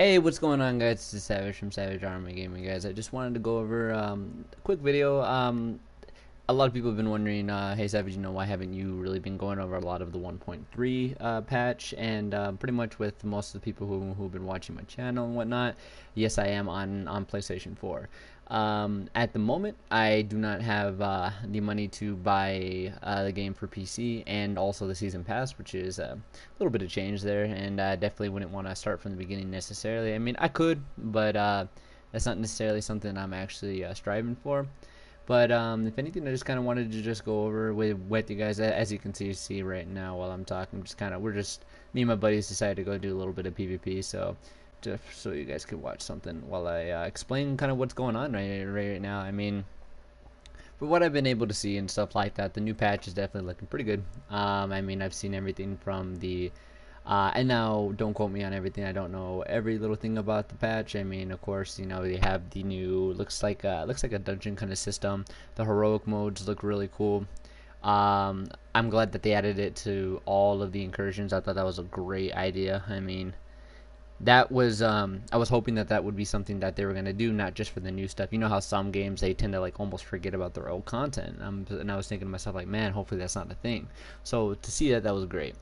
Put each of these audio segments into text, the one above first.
what's going on, guys? This is Savage from Savage Army Gaming, guys. I just wanted to go over um, a quick video. Um, a lot of people have been wondering, uh, hey Savage, you know, why haven't you really been going over a lot of the 1.3 uh, patch? And uh, pretty much with most of the people who who've been watching my channel and whatnot, yes, I am on on PlayStation 4. Um, at the moment, I do not have uh, the money to buy uh, the game for PC and also the season pass, which is a little bit of change there, and I definitely wouldn't want to start from the beginning necessarily. I mean, I could, but uh, that's not necessarily something I'm actually striving for. But um, if anything, I just kind of wanted to just go over with with you guys. As you can see, see right now while I'm talking, just kind of we're just me and my buddies decided to go do a little bit of PvP. So just so you guys can watch something while I uh, explain kind of what's going on right, right now. I mean, for what I've been able to see and stuff like that, the new patch is definitely looking pretty good. Um, I mean, I've seen everything from the uh, and now, don't quote me on everything. I don't know every little thing about the patch. I mean, of course, you know they have the new looks like a, looks like a dungeon kind of system. The heroic modes look really cool. Um, I'm glad that they added it to all of the incursions. I thought that was a great idea. I mean, that was um, I was hoping that that would be something that they were gonna do, not just for the new stuff. You know how some games they tend to like almost forget about their old content. Um, and I was thinking to myself like, man, hopefully that's not the thing. So to see that, that was great.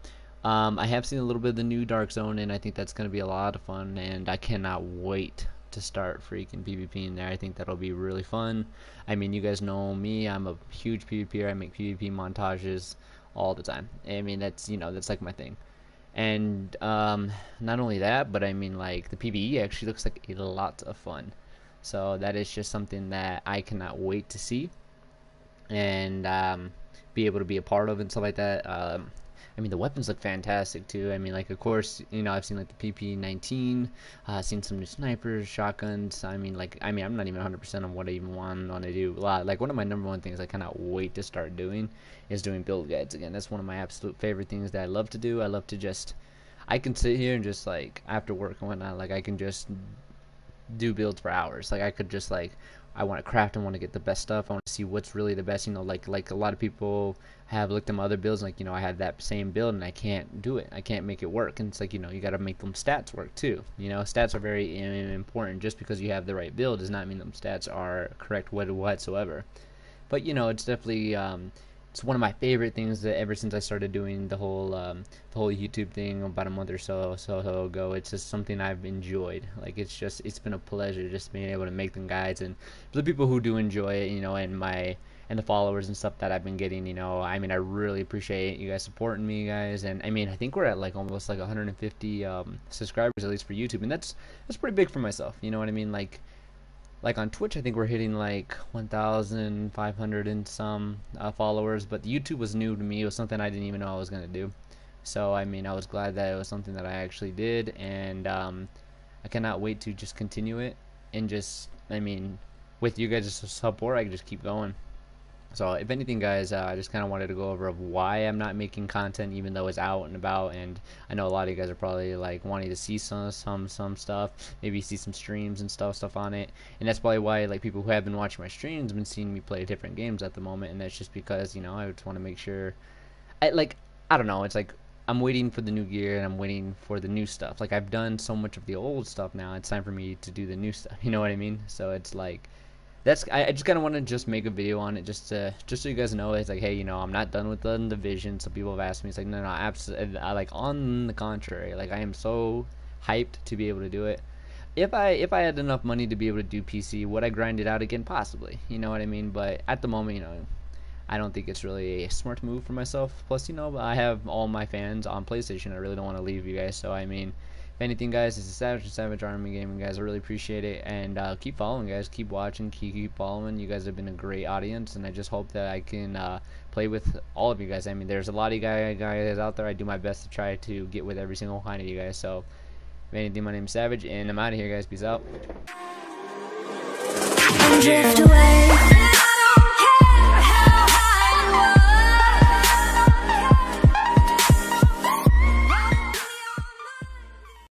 Um, I have seen a little bit of the new Dark Zone, and I think that's gonna be a lot of fun. And I cannot wait to start freaking PvP in there. I think that'll be really fun. I mean, you guys know me. I'm a huge PvPer. I make PvP montages all the time. I mean, that's you know that's like my thing and um, not only that but I mean like the PvE actually looks like a lot of fun so that is just something that I cannot wait to see and um, be able to be a part of and stuff like that um, I mean, the weapons look fantastic too. I mean, like, of course, you know, I've seen like the PP19, uh, seen some new snipers, shotguns. I mean, like, I mean, I'm not even 100% on what I even want, want to do. Like, one of my number one things I cannot wait to start doing is doing build guides again. That's one of my absolute favorite things that I love to do. I love to just, I can sit here and just like after work and whatnot, like I can just do builds for hours. Like I could just like I want to craft and want to get the best stuff. I want to see what's really the best. You know, like like a lot of people have looked at my other builds. Like you know, I had that same build and I can't do it. I can't make it work. And it's like you know, you got to make them stats work too. You know, stats are very important. Just because you have the right build does not mean them stats are correct whatsoever. But you know, it's definitely um, it's one of my favorite things that ever since I started doing the whole um, the whole YouTube thing about a month or so so, so ago. It's just something I've enjoyed. Like it's just it's been a pleasure just being able to make them guides and for the people who do enjoy it, you know, and my and the followers and stuff that I've been getting, you know, I mean, I really appreciate you guys supporting me, guys. And I mean, I think we're at like almost like 150 um, subscribers at least for YouTube, and that's that's pretty big for myself. You know what I mean? Like like on Twitch, I think we're hitting like 1,500 and some uh, followers. But YouTube was new to me; it was something I didn't even know I was gonna do. So I mean, I was glad that it was something that I actually did, and um, I cannot wait to just continue it and just, I mean, with you guys' support, I can just keep going. So if anything, guys, uh, I just kind of wanted to go over of why I'm not making content, even though it's out and about. And I know a lot of you guys are probably like wanting to see some some some stuff, maybe see some streams and stuff stuff on it. And that's probably why like people who have been watching my streams have been seeing me play different games at the moment. And that's just because you know I just want to make sure, I like I don't know. It's like I'm waiting for the new gear and I'm waiting for the new stuff. Like I've done so much of the old stuff now. It's time for me to do the new stuff. You know what I mean? So it's like that's I, I just kind of want to just make a video on it just to just so you guys know it's like hey you know I'm not done with the division some people have asked me it's like no no absolutely I like on the contrary like I am so hyped to be able to do it. If I if I had enough money to be able to do PC would I grind it out again? Possibly you know what I mean? But at the moment you know I don't think it's really a smart move for myself. Plus you know I have all my fans on PlayStation I really don't want to leave you guys so I mean if anything, guys, this is Savage and Savage Army Gaming, guys. I really appreciate it, and uh, keep following, guys. Keep watching, keep, keep following. You guys have been a great audience, and I just hope that I can uh, play with all of you guys. I mean, there's a lot of guys, guys out there. I do my best to try to get with every single one of you guys. So, if anything, my name is Savage, and I'm out of here, guys. Peace out.